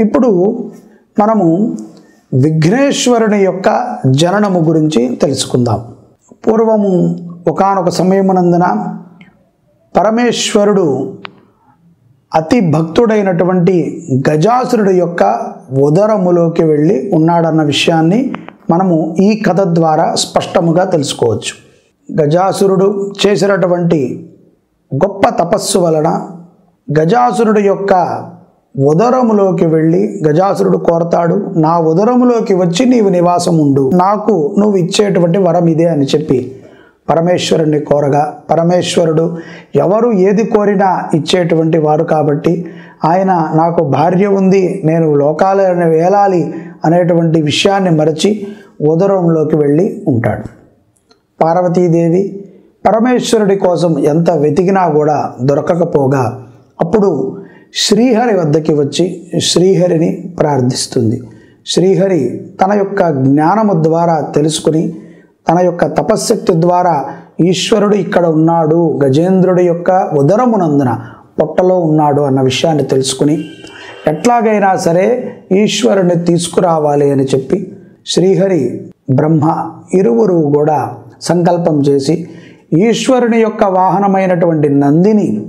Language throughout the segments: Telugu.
ఇప్పుడు మనము విఘ్నేశ్వరుని యొక్క జననము గురించి తెలుసుకుందాం. పూర్వము ఒకానొక సమయమునందున పరమేశ్వరుడు అతి భక్తుడైనటువంటి గజాసురుడు యొక్క ఉదరములోకి వెళ్ళి ఉన్నాడన్న విషయాన్ని మనము ఈ కథ ద్వారా స్పష్టముగా తెలుసుకోవచ్చు. గజాసురుడు చేసినటువంటి గొప్ప తపస్సు వలన గజాసురుడు యొక్క ఉదరములోకి వెళ్ళి గజాసురుడు కోరతాడు నా ఉదరములోకి వచ్చి నీవు నివాసం ఉండు. నాకు నువ్వు ఇచ్చేటువంటి వరం ఇదే అని చెప్పి పరమేశ్వరుణ్ణి కోరగా పరమేశ్వరుడు ఎవరు ఏది కోరినా ఇచ్చేటువంటి వారు కాబట్టి ఆయన నాకు భార్య ఉంది నేను లోకాలను వేలాలి అనేటువంటి విషయాన్ని మరచి ఉదరంలోకి వెళ్ళి ఉంటాడు. పార్వతీదేవి పరమేశ్వరుడి కోసం ఎంత వెతికినా కూడా దొరకకపోగా అప్పుడు శ్రీహరి వద్దకి వచ్చి శ్రీహరిని ప్రార్థిస్తుంది. శ్రీహరి తన యొక్క జ్ఞానము ద్వారా తెలుసుకుని తన యొక్క తపశ్శక్తి ద్వారా ఈశ్వరుడు ఇక్కడ ఉన్నాడు గజేంద్రుడి యొక్క ఉదరమునందున పొట్టలో ఉన్నాడు అన్న విషయాన్ని తెలుసుకుని ఎట్లాగైనా సరే ఈశ్వరుని తీసుకురావాలి అని చెప్పి శ్రీహరి బ్రహ్మ ఇరువురు కూడా సంకల్పం చేసి ఈశ్వరుని యొక్క వాహనమైనటువంటి నందిని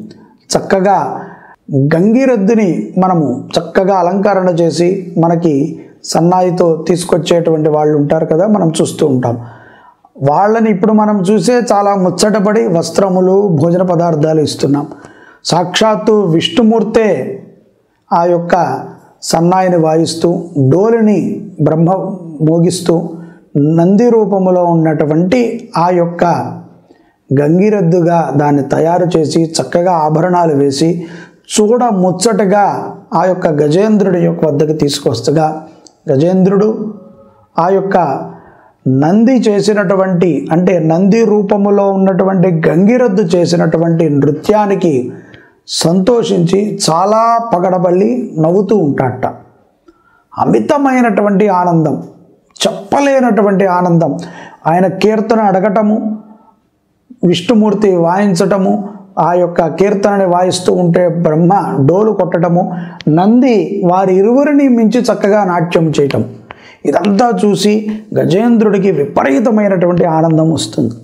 చక్కగా గంగిరెద్దుని మనము చక్కగా అలంకరణ చేసి మనకి సన్నాయితో తీసుకొచ్చేటువంటి వాళ్ళు ఉంటారు కదా మనం చూస్తూ ఉంటాం. వాళ్ళని ఇప్పుడు మనం చూసే చాలా ముచ్చటపడి వస్త్రములు భోజన పదార్థాలు ఇస్తున్నాం. సాక్షాత్తు విష్ణుమూర్తే ఆ యొక్క సన్నాయిని వాయిస్తూ డోలిని బ్రహ్మ మోగిస్తూ నంది రూపములో ఉన్నటువంటి ఆ యొక్క గంగిరెద్దుగా దాన్ని తయారు చేసి చక్కగా ఆభరణాలు వేసి చూడ ముచ్చటగా ఆ యొక్క గజేంద్రుడి యొక్క వద్దకు తీసుకొస్తగా గజేంద్రుడు ఆ యొక్క నంది చేసినటువంటి అంటే నంది రూపములో ఉన్నటువంటి గంగిరద్దు చేసినటువంటి నృత్యానికి సంతోషించి చాలా పగడబల్లి నవ్వుతూ ఉంటాడట. అమితమైనటువంటి ఆనందం చెప్పలేనటువంటి ఆనందం. ఆయన కీర్తన అడగటము విష్ణుమూర్తి వాయించటము ఆ యొక్క కీర్తనని వాయిస్తూ ఉంటే బ్రహ్మ డోలు కొట్టడము నంది వారి ఇరువురిని మించి చక్కగా నాట్యం చేయటం. ఇదంతా చూసి గజేంద్రుడికి విపరీతమైనటువంటి ఆనందం వస్తుంది.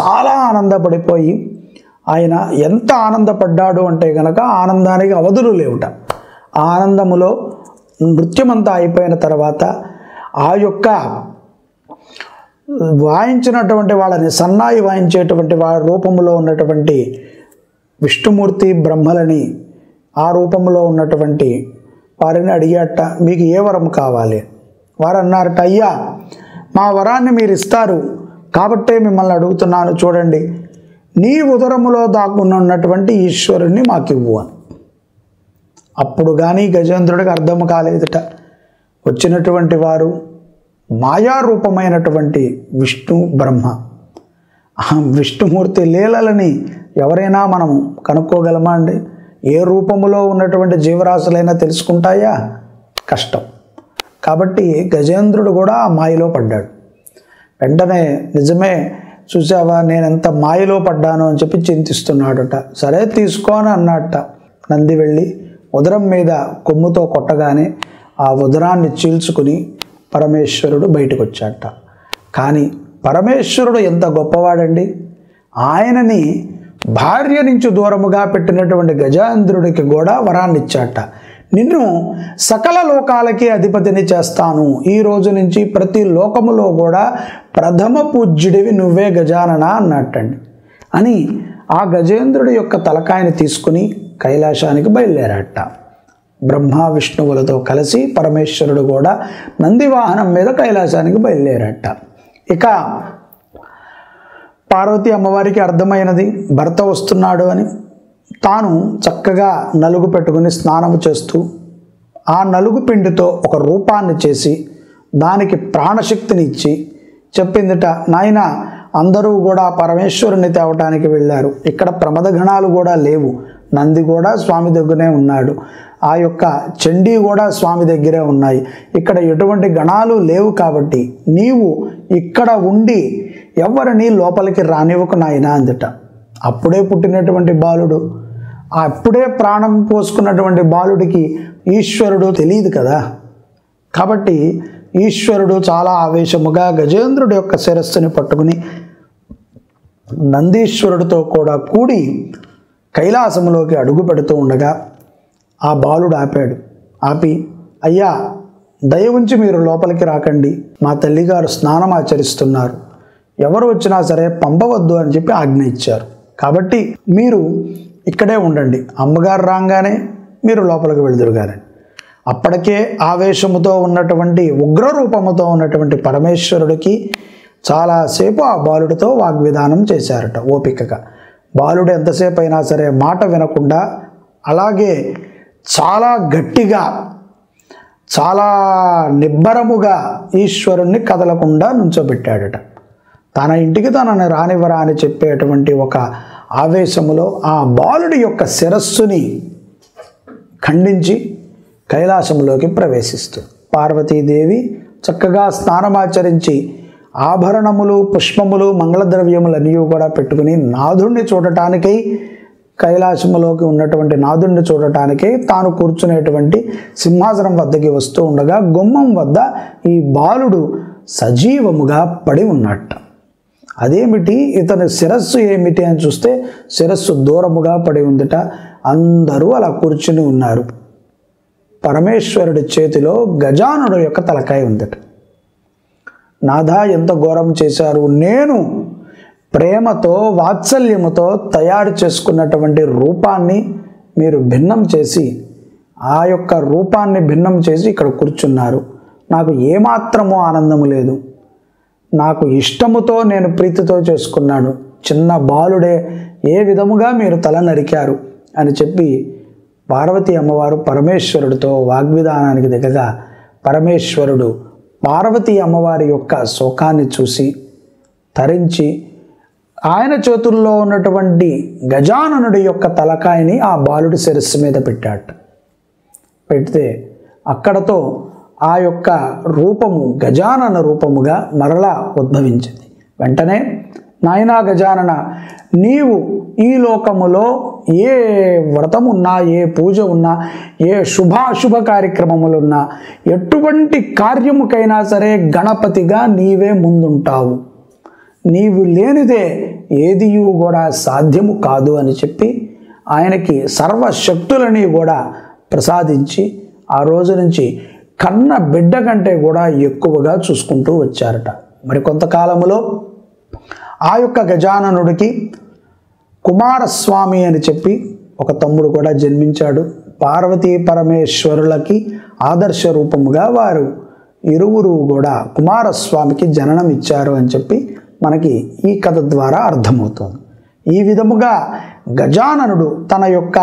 చాలా ఆనందపడిపోయి ఆయన ఎంత ఆనందపడ్డాడు అంటే గనక ఆనందానికి అవధులు లేవుట. ఆనందములో నృత్యమంతా అయిపోయిన తర్వాత ఆ యొక్క వాయించినటువంటి వాళ్ళని సన్నాయి వాయించేటువంటి వారి రూపంలో ఉన్నటువంటి విష్ణుమూర్తి బ్రహ్మలని ఆ రూపంలో ఉన్నటువంటి వారిని అడిగాట మీకు ఏ వరం కావాలి? వారు అన్నారట అయ్యా మా వరాన్ని మీరు ఇస్తారు కాబట్టే మిమ్మల్ని అడుగుతున్నాను చూడండి నీ ఉదరములో దాక్కున్నటువంటి ఈశ్వరుణ్ణి మాకు ఇవ్వు అని. అప్పుడు కానీ గజేంద్రుడికి అర్థం కాలేదుట. వచ్చినటువంటి వారు మాయారూపమైనటువంటి విష్ణు బ్రహ్మ. విష్ణుమూర్తి లీలలని ఎవరైనా మనం కనుక్కోగలమా అండి? ఏ రూపములో ఉన్నటువంటి జీవరాశులైనా తెలుసుకుంటాయా? కష్టం. కాబట్టి గజేంద్రుడు కూడా ఆ మాయలో పడ్డాడు. వెంటనే నిజమే చూసావా నేను ఎంత మాయలో పడ్డాను అని చెప్పి చింతిస్తున్నాడట. సరే తీసుకో అని అన్నట్ట నంది వెళ్ళి ఉదరం మీద కొమ్ముతో కొట్టగానే ఆ ఉదరాన్ని చీల్చుకుని పరమేశ్వరుడు బయటకు వచ్చాట కానీ పరమేశ్వరుడు ఎంత గొప్పవాడండి? ఆయనని భార్య నుంచి దూరముగా పెట్టినటువంటి గజాంధ్రుడికి కూడా వరాన్ని ఇచ్చాట నిన్ను సకల లోకాలకి అధిపతిని చేస్తాను. ఈ రోజు నుంచి ప్రతి లోకములో కూడా ప్రథమ పూజ్యుడివి నువ్వే గజానన అన్నట్టండి. అని ఆ గజేంద్రుడి యొక్క తలకాయని తీసుకుని కైలాసానికి బయలుదేరాట బ్రహ్మ విష్ణువులతో కలిసి పరమేశ్వరుడు కూడా నందివాహనం మీద కైలాసానికి బయలుదేరట ఇక పార్వతి అమ్మవారికి అర్థమైనది భర్త వస్తున్నాడు అని. తాను చక్కగా నలుగు పెట్టుకుని స్నానము చేస్తూ ఆ నలుగు పిండితో ఒక రూపాన్ని చేసి దానికి ప్రాణశక్తిని ఇచ్చి చెప్పిందిట నాయన అందరూ కూడా పరమేశ్వరుని తేవటానికి వెళ్ళారు. ఇక్కడ ప్రమద గణాలు కూడా లేవు. నంది కూడా స్వామి దగ్గరనే ఉన్నాడు. ఆ యొక్క చండీ కూడా స్వామి దగ్గరే ఉన్నాయి. ఇక్కడ ఎటువంటి గణాలు లేవు కాబట్టి నీవు ఇక్కడ ఉండి ఎవరిని లోపలికి రానివ్వకు నాయనా అందట. అప్పుడే పుట్టినటువంటి బాలుడు అప్పుడే ప్రాణం పోసుకున్నటువంటి బాలుడికి ఈశ్వరుడు తెలియదు కదా. కాబట్టి ఈశ్వరుడు చాలా ఆవేశముగా గజేంద్రుడి యొక్క శిరస్సుని పట్టుకుని నందీశ్వరుడితో కూడా కూడి కైలాసంలోకి అడుగు పెడుతూ ఉండగా ఆ బాలుడు ఆపాడు. ఆపి అయ్యా దయ ఉంచి మీరు లోపలికి రాకండి. మా తల్లిగారు స్నానం ఆచరిస్తున్నారు. ఎవరు వచ్చినా సరే పంపవద్దు అని చెప్పి ఆజ్ఞ ఇచ్చారు. కాబట్టి మీరు ఇక్కడే ఉండండి. అమ్మగారు రాగానే మీరు లోపలికి వెళుదురుగారని అప్పటికే ఆవేశముతో ఉన్నటువంటి ఉగ్రరూపముతో ఉన్నటువంటి పరమేశ్వరుడికి చాలాసేపు ఆ బాలుడితో వాగ్విధానం చేశారట ఓపికగా. బాలుడు ఎంతసేపు అయినా సరే మాట వినకుండా అలాగే చాలా గట్టిగా చాలా నిబ్బరముగా ఈశ్వరుణ్ణి కదలకుండా నుంచోబెట్టాడట. తన ఇంటికి తనని రానివ్వరా అని చెప్పేటువంటి ఒక ఆవేశములో ఆ బాలుడి యొక్క శిరస్సుని ఖండించి కైలాసంలోకి ప్రవేశిస్తుంది పార్వతీదేవి చక్కగా స్నానమాచరించి ఆభరణములు పుష్పములు మంగళద్రవ్యములన్నీ కూడా పెట్టుకుని నాథుణ్ణి చూడటానికై కైలాసములోకి ఉన్నటువంటి నాదుణ్ణి చూడటానికి తాను కూర్చునేటువంటి సింహాసనం వద్దకి వస్తూ ఉండగా గుమ్మం వద్ద ఈ బాలుడు సజీవముగా పడి ఉన్నట్ట అదేమిటి? ఇతని శిరస్సు ఏమిటి అని చూస్తే శిరస్సు దూరముగా పడి ఉందిట. అందరూ అలా కూర్చుని ఉన్నారు. పరమేశ్వరుడి చేతిలో గజానుడు యొక్క తలకాయ ఉందట. నాథా ఎంత ఘోరం చేశారు? నేను ప్రేమతో వాత్సల్యముతో తయారు చేసుకున్నటువంటి రూపాన్ని మీరు భిన్నం చేసి ఆ యొక్క రూపాన్ని భిన్నం చేసి ఇక్కడ కూర్చున్నారు. నాకు ఏమాత్రమూ ఆనందము లేదు. నాకు ఇష్టముతో నేను ప్రీతితో చేసుకున్నాను. చిన్న బాలుడే ఏ విధముగా మీరు తల నరికారు? అని చెప్పి పార్వతి అమ్మవారు పరమేశ్వరుడితో వాగ్విధానానికి దిగగా పరమేశ్వరుడు పార్వతి అమ్మవారి యొక్క శోకాన్ని చూసి తరించి ఆయన చేతుల్లో ఉన్నటువంటి గజాననుడి యొక్క తలకాయని ఆ బాలుడి శిరస్సు మీద పెట్టాడు పెడితే అక్కడతో ఆ యొక్క రూపము గజానన రూపముగా మరలా ఉద్భవించింది. వెంటనే నాయనా గజానన నీవు ఈ లోకములో ఏ వ్రతమున్నా ఏ పూజ ఉన్నా ఏ శుభాశుభ కార్యక్రమములున్నా ఎటువంటి కార్యముకైనా సరే గణపతిగా నీవే ముందుంటావు. నీవు లేనిదే ఏదియు కూడా సాధ్యము కాదు అని చెప్పి ఆయనకి సర్వశక్తులని కూడా ప్రసాదించి ఆ రోజు నుంచి కన్న బిడ్డ కంటే కూడా ఎక్కువగా చూసుకుంటూ వచ్చారట. మరి కొంతకాలములో ఆ యొక్క గజాననుడికి కుమారస్వామి అని చెప్పి ఒక తమ్ముడు కూడా జన్మించాడు. పార్వతీ పరమేశ్వరులకి ఆదర్శ రూపముగా వారు ఇరువురు కూడా కుమారస్వామికి జననం ఇచ్చారు అని చెప్పి మనకి ఈ కథ ద్వారా అర్థమవుతుంది. ఈ విధముగా గజాననుడు తన యొక్క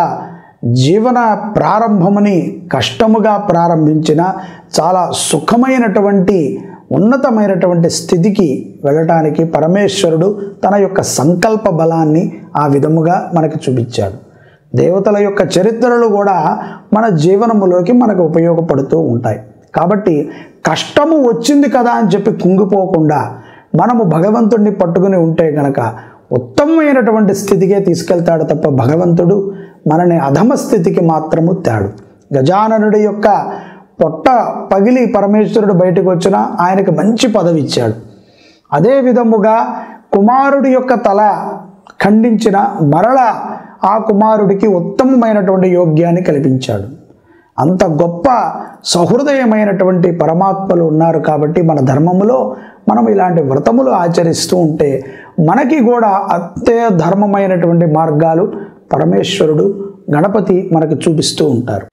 జీవన ప్రారంభముని కష్టముగా ప్రారంభించిన చాలా సుఖమైనటువంటి ఉన్నతమైనటువంటి స్థితికి వెళ్ళటానికి పరమేశ్వరుడు తన యొక్క సంకల్ప బలాన్ని ఆ విధముగా మనకు చూపించాడు. దేవతల యొక్క చరిత్రలు కూడా మన జీవనములోకి మనకు ఉపయోగపడుతూ ఉంటాయి. కాబట్టి కష్టము వచ్చింది కదా అని చెప్పి కుంగిపోకుండా మనము భగవంతుడిని పట్టుకుని ఉంటే గనక ఉత్తమమైనటువంటి స్థితికే తీసుకెళ్తాడు తప్ప భగవంతుడు మనని అధమ స్థితికి మాత్రము తేడు. గజాననుడి యొక్క పొట్ట పగిలి పరమేశ్వరుడు బయటకు వచ్చినా ఆయనకు మంచి పదవి ఇచ్చాడు. అదే విధముగా కుమారుడి యొక్క తల ఖండించిన మరల ఆ కుమారుడికి ఉత్తమమైనటువంటి యోగ్యాన్ని కల్పించాడు. అంత గొప్ప సహృదయమైనటువంటి పరమాత్మలు ఉన్నారు కాబట్టి మన ధర్మములో మనం ఇలాంటి వ్రతములు ఆచరిస్తూ ఉంటే మనకి కూడా అంతే ధర్మమైనటువంటి మార్గాలు పరమేశ్వరుడు గణపతి మనకు చూపిస్తూ ఉంటారు.